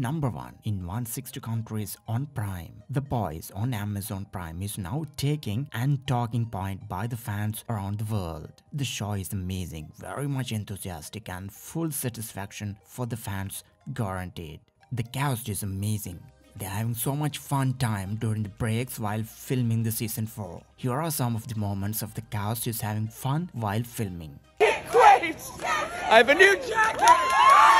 Number 1 in 160 countries on Prime. The Boys on Amazon Prime is now taking and talking point by the fans around the world. The show is amazing, very much enthusiastic and full satisfaction for the fans guaranteed. The cast is amazing. They're having so much fun time during the breaks while filming the season 4. Here are some of the moments of the cast is having fun while filming. Great! I have a new jacket!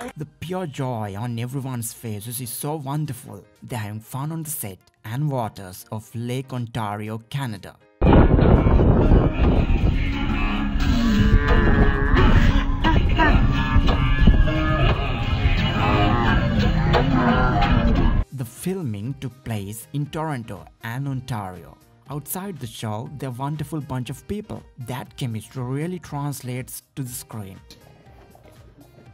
The pure joy on everyone's faces is so wonderful. They're having fun on the set and waters of Lake Ontario, Canada. The filming took place in Toronto and Ontario. Outside the show, they're a wonderful bunch of people. That chemistry really translates to the screen.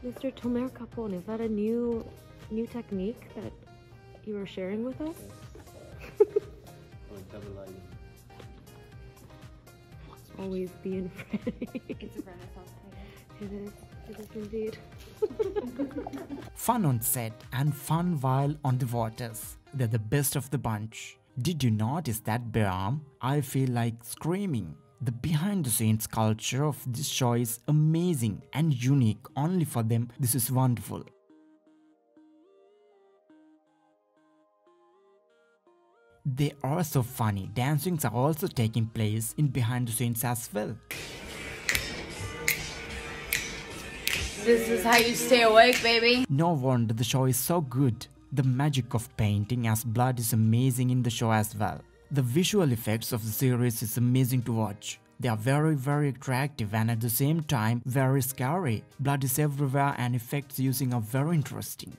Mr. Tomer Capone, is that a new new technique that you were sharing with us? Always being ready. It's a Renaissance painting. it is. It is indeed. Fun on set and fun while on the waters. They're the best of the bunch. Did you notice that Beram? I feel like screaming. The behind the scenes culture of this show is amazing and unique only for them. This is wonderful. They are so funny. Dancings are also taking place in behind the scenes as well. This is how you stay awake, baby. No wonder the show is so good. The magic of painting as blood is amazing in the show as well. The visual effects of the series is amazing to watch. They are very very attractive and at the same time very scary. Blood is everywhere and effects using are very interesting.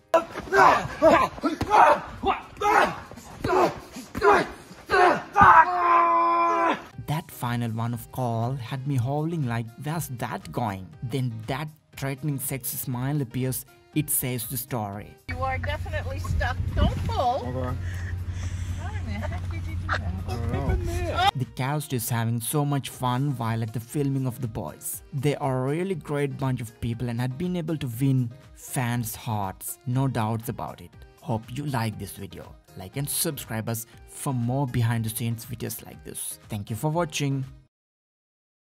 That final one of call had me howling like where's that going? Then that threatening sexy smile appears, it says the story. You are definitely stuck. Don't pull. How The cast is having so much fun while at the filming of The Boys. They are a really great bunch of people and had been able to win fans' hearts, no doubts about it. Hope you like this video. Like and subscribe us for more behind the scenes videos like this. Thank you for watching.